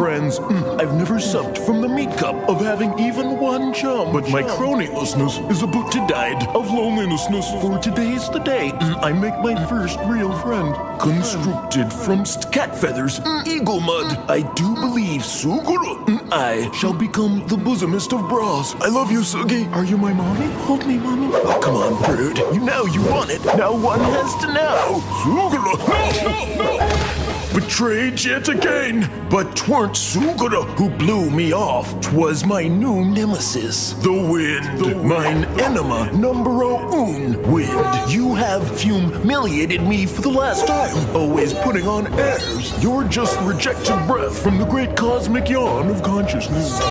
friends. Mm, I've never supped from the meat cup of having even one chum. But my cronylessness is about to die of lonelinessness. For today's the day mm, I make my first real friend. Constructed from cat feathers, mm, eagle mud. I do believe Suguru, mm, I shall become the bosomest of bras. I love you, Sugi. Are you my mommy? Hold me, mommy. Oh, come on, Brood. You know you want it. Now one has to know. Suguru, no, no, no. Betrayed yet again, but twarn't Sugura who blew me off. Twas my new nemesis, the wind, the mine enema numero un. Wind, you have humiliated me for the last time, always putting on airs. You're just rejected breath from the great cosmic yawn of consciousness.